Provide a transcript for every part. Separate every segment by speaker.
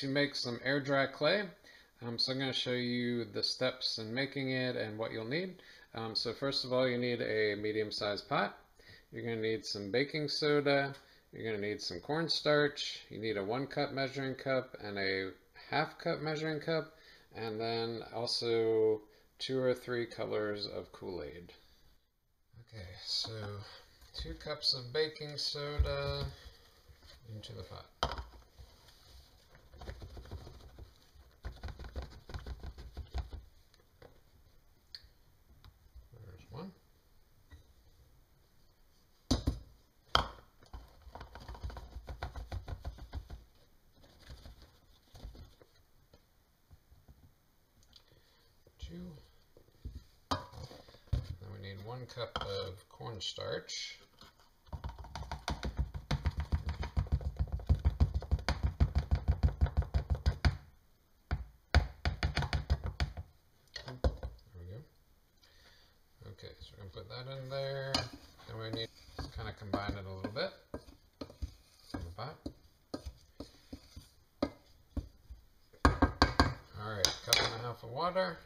Speaker 1: to make some air dry clay. Um, so I'm going to show you the steps in making it and what you'll need. Um, so first of all, you need a medium-sized pot. You're going to need some baking soda. You're going to need some cornstarch. You need a one cup measuring cup and a half cup measuring cup. And then also two or three colors of Kool-Aid. Okay, so two cups of baking soda into the pot. There's one. Two. Then we need one cup of cornstarch. There we go. Okay, so we're gonna put that in there. Then we need to kind of combine it a little bit. All right, cup and a half of water.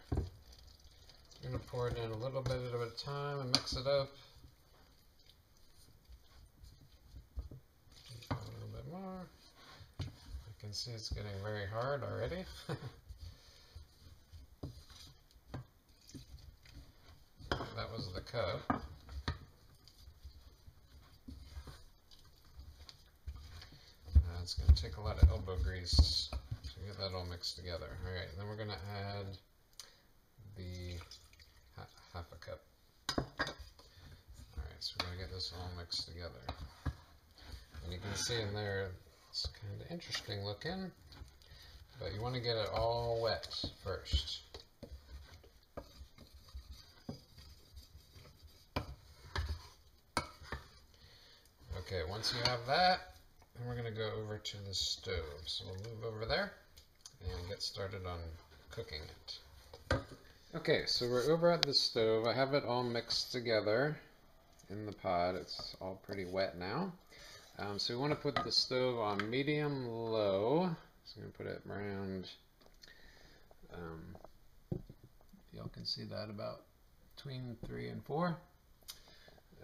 Speaker 1: I'm gonna pour it in a little bit at a time and mix it up. A little bit more. I can see it's getting very hard already. that was the cup. It's going to take a lot of elbow grease to get that all mixed together. All right, then we're going to add the cup. All right, so we're going to get this all mixed together. And you can see in there, it's kind of interesting looking, but you want to get it all wet first. Okay, once you have that, then we're going to go over to the stove. So we'll move over there and get started on cooking it. Okay, so we're over at the stove. I have it all mixed together in the pot. It's all pretty wet now. Um, so we want to put the stove on medium low. So I'm going to put it around, um, y'all can see that about between three and four.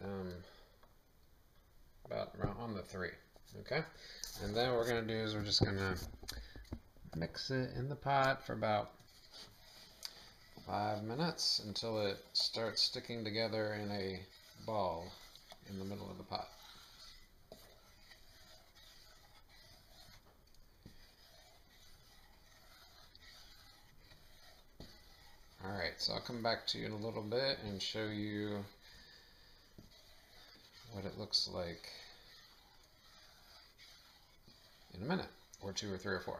Speaker 1: Um, about around on the three. Okay, and then what we're gonna do is we're just gonna mix it in the pot for about five minutes until it starts sticking together in a ball in the middle of the pot. Alright, so I'll come back to you in a little bit and show you what it looks like in a minute, or two or three or four.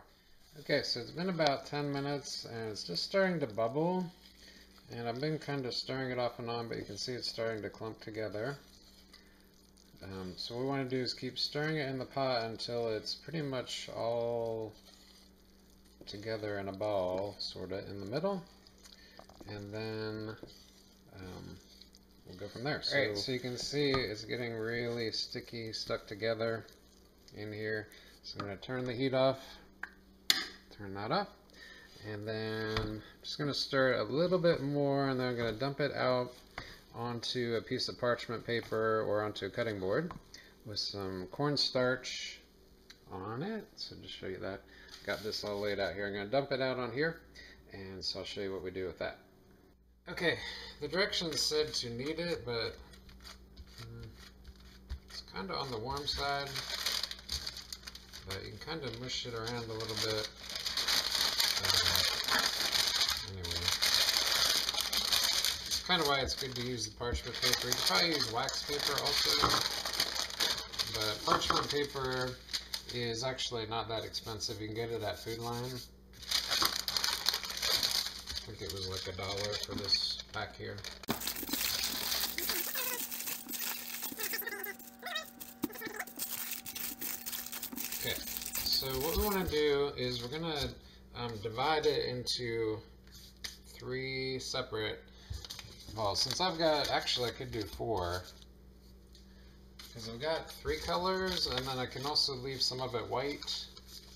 Speaker 1: Okay, so it's been about 10 minutes and it's just starting to bubble. And I've been kind of stirring it off and on, but you can see it's starting to clump together. Um, so what we want to do is keep stirring it in the pot until it's pretty much all together in a ball, sort of, in the middle. And then um, we'll go from there. So, Alright, so you can see it's getting really sticky, stuck together in here. So I'm going to turn the heat off, turn that off, and then I'm just going to stir it a little bit more, and then I'm going to dump it out onto a piece of parchment paper or onto a cutting board with some cornstarch on it. So just show you that. Got this all laid out here. I'm going to dump it out on here, and so I'll show you what we do with that. Okay, the directions said to knead it, but um, it's kind of on the warm side. But you can kind of mush it around a little bit. Uh, anyway, it's kind of why it's good to use the parchment paper. You can probably use wax paper also, but parchment paper is actually not that expensive. You can get it at Food Lion. I think it was like a dollar for this pack here. Okay, so what we want to do is we're going to um, divide it into three separate balls. Since I've got, actually I could do four, because I've got three colors, and then I can also leave some of it white,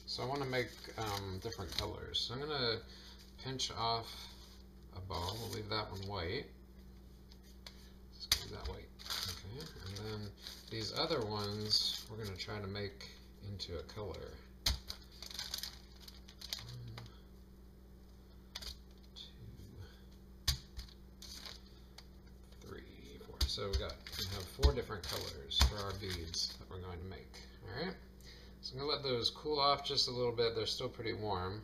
Speaker 1: So I want to make um, different colors. So I'm going to pinch off a ball. We'll leave that one white. Let's leave that white. Okay, and then these other ones we're going to try to make into a color. So we got we have four different colors for our beads that we're going to make. All right. So I'm gonna let those cool off just a little bit. They're still pretty warm,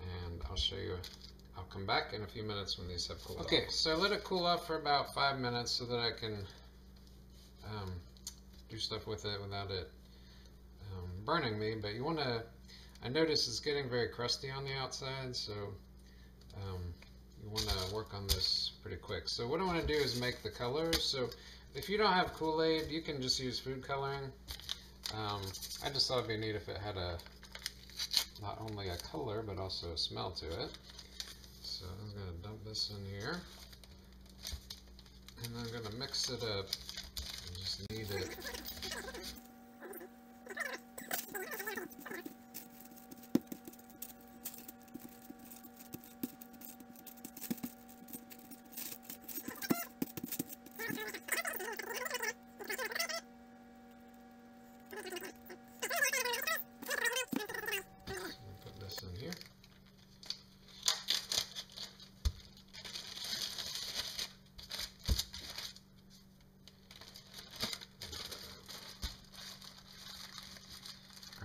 Speaker 1: and I'll show you. I'll come back in a few minutes when these have cooled okay, off. Okay, so I let it cool off for about five minutes so that I can um, do stuff with it without it um, burning me. But you want to. I notice it's getting very crusty on the outside, so um, you want to work on this pretty quick. So what I want to do is make the colors. So if you don't have Kool-Aid, you can just use food coloring. Um, I just thought it'd be neat if it had a not only a color but also a smell to it. So I'm going to dump this in here. And I'm going to mix it up. I just need it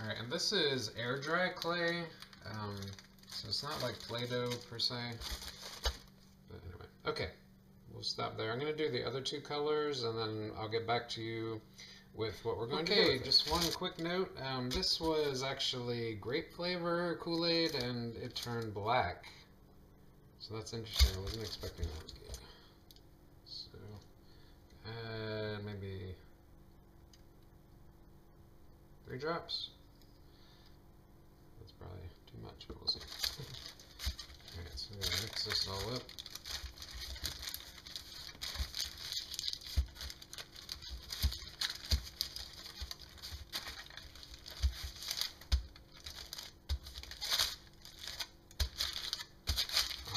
Speaker 1: Alright, and this is air dry clay, um, so it's not like Play-Doh per se. But anyway, okay, we'll stop there. I'm going to do the other two colors, and then I'll get back to you with what we're going okay, to do. Okay, just one quick note. Um, this was actually grape flavor Kool-Aid, and it turned black. So that's interesting. I wasn't expecting that. So, add maybe three drops too much, but we'll see. Alright, so going to mix this all up.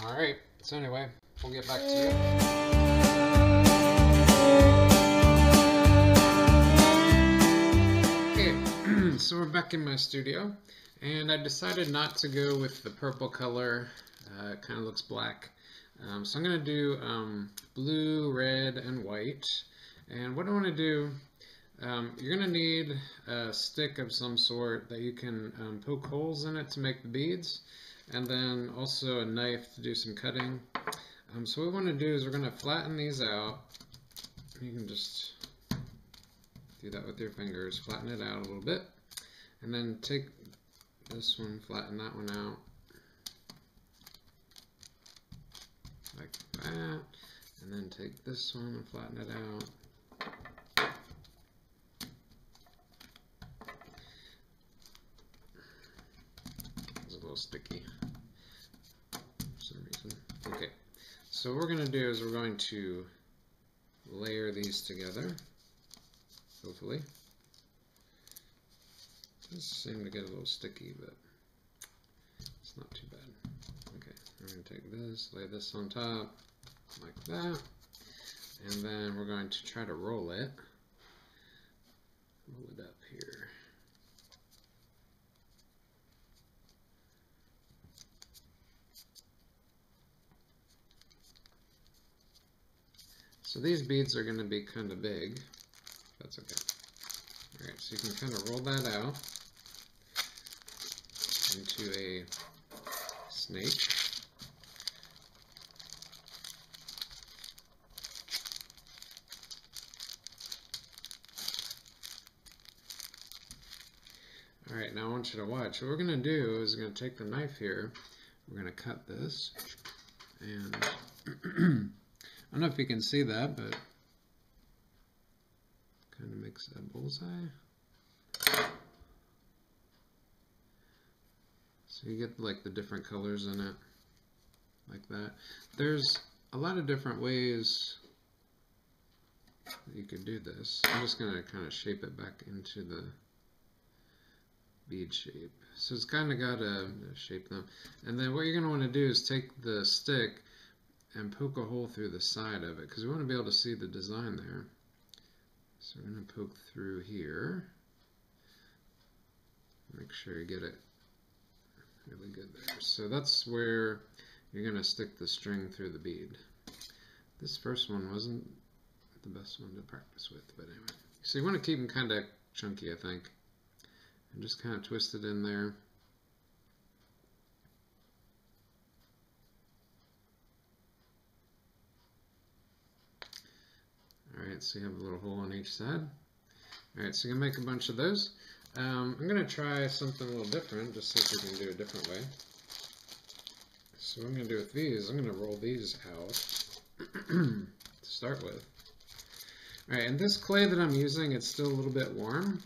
Speaker 1: Alright, so anyway, we'll get back to you. So we're back in my studio. And I decided not to go with the purple color. Uh, it kind of looks black. Um, so I'm going to do um, blue, red, and white. And what I want to do, um, you're going to need a stick of some sort that you can um, poke holes in it to make the beads. And then also a knife to do some cutting. Um, so what we want to do is we're going to flatten these out. You can just do that with your fingers. Flatten it out a little bit. And then take this one, flatten that one out. Like that. And then take this one and flatten it out. It's a little sticky for some reason. Okay, so what we're going to do is we're going to layer these together, hopefully. This seemed to get a little sticky, but it's not too bad. Okay, we're going to take this, lay this on top, like that, and then we're going to try to roll it. Roll it up here. So these beads are going to be kind of big. That's okay. Alright, so you can kind of roll that out into a snake. Alright, now I want you to watch. What we're going to do is we're going to take the knife here, we're going to cut this, and I don't know if you can see that, but kind of makes a bullseye. So you get like the different colors in it, like that. There's a lot of different ways you could do this. I'm just going to kind of shape it back into the bead shape. So it's kind of got to shape them. And then what you're going to want to do is take the stick and poke a hole through the side of it because we want to be able to see the design there. So we're going to poke through here. Make sure you get it really good there. So that's where you're going to stick the string through the bead. This first one wasn't the best one to practice with, but anyway. So you want to keep them kind of chunky, I think. And just kind of twist it in there. Alright, so you have a little hole on each side. Alright, so going to make a bunch of those. Um, I'm going to try something a little different, just see if we can do it a different way. So what I'm going to do with these, I'm going to roll these out to start with. Alright, and this clay that I'm using, it's still a little bit warm.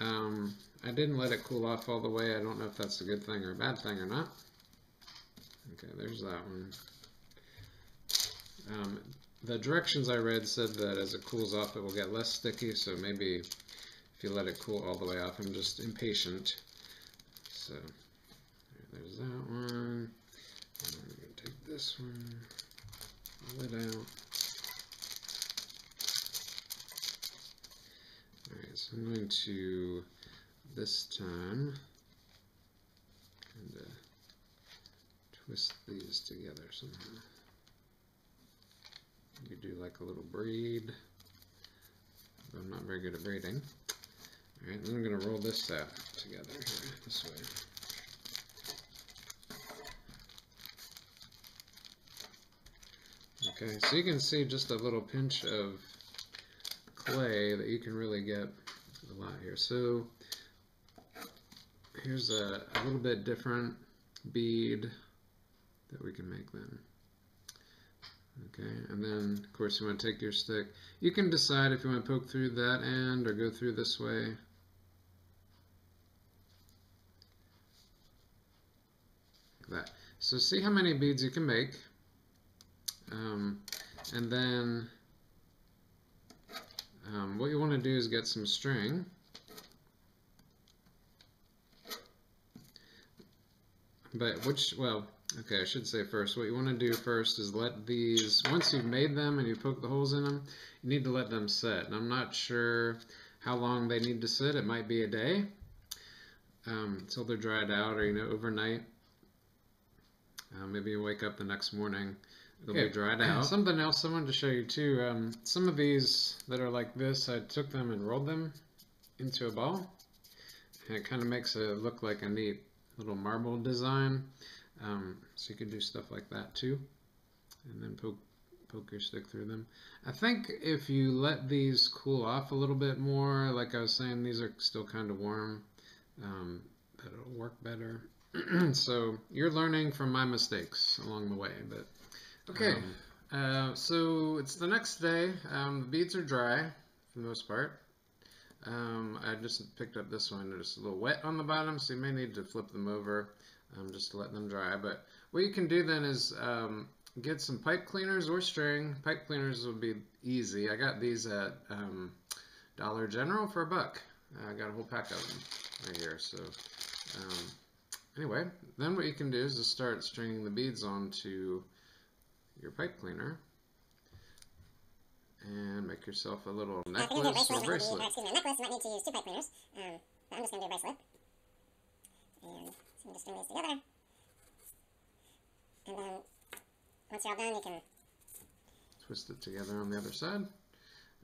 Speaker 1: Um, I didn't let it cool off all the way. I don't know if that's a good thing or a bad thing or not. Okay, there's that one. Um, the directions I read said that as it cools off it will get less sticky, so maybe if you let it cool all the way off, I'm just impatient. So there's that one. And I'm going to take this one, pull it out. Alright, so I'm going to this time kind of twist these together somehow. You do like a little braid. I'm not very good at braiding. Alright, then I'm going to roll this out together here, this way. Okay, so you can see just a little pinch of clay that you can really get a lot here. So here's a, a little bit different bead that we can make then. Okay, and then of course you want to take your stick. You can decide if you want to poke through that end or go through this way. That. So see how many beads you can make. Um, and then um, what you want to do is get some string. But which, well, okay, I should say first, what you want to do first is let these, once you've made them and you poke the holes in them, you need to let them set. And I'm not sure how long they need to sit. It might be a day um, until they're dried out or, you know, overnight. Uh, maybe you wake up the next morning, it'll be dried out. Something else I wanted to show you too, um, some of these that are like this, I took them and rolled them into a ball. And it kind of makes it look like a neat little marble design. Um, so you can do stuff like that too. And then poke, poke your stick through them. I think if you let these cool off a little bit more, like I was saying, these are still kind of warm, um, that it'll work better. so you're learning from my mistakes along the way. But Okay, um, uh, so it's the next day. Um, the beads are dry for the most part. Um, I just picked up this one. They're just a little wet on the bottom, so you may need to flip them over um, just to let them dry. But what you can do then is um, get some pipe cleaners or string. Pipe cleaners will be easy. I got these at um, Dollar General for a buck. I got a whole pack of them right here. So um, anyway, then what you can do is just start stringing the beads onto your pipe cleaner and make yourself a little necklace or bracelet.
Speaker 2: Be, excuse me, a necklace might need to use two pipe cleaners, um, I'm just going to do a bracelet. And so just string these together. And then once you're all done, you can
Speaker 1: twist it together on the other side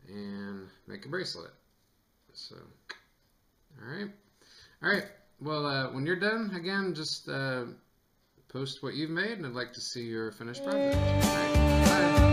Speaker 1: and make a bracelet. So, all right, all right. Well, uh, when you're done, again, just uh, post what you've made, and I'd like to see your finished project.